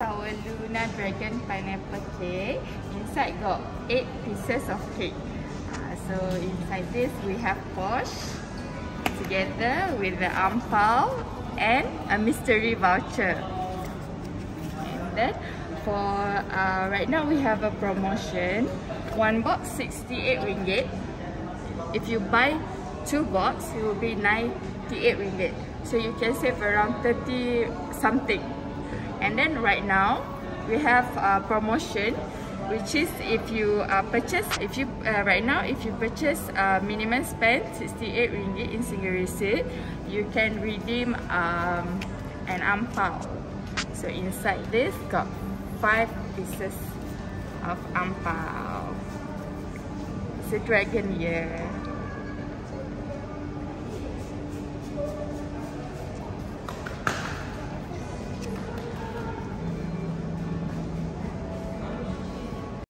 our Lunar Dragon Pineapple Cake. Inside got 8 pieces of cake. Uh, so inside this we have Posh together with the angpao and a mystery voucher. And then for uh, right now we have a promotion. One box 68 ringgit. If you buy two box, it will be 98 ringgit. So you can save around 30 something. And then right now, we have a promotion which is if you uh, purchase, if you uh, right now, if you purchase uh, minimum spend 68 ringgit in receipt, you can redeem um, an ampao. So inside this got five pieces of ampao. It's a dragon year.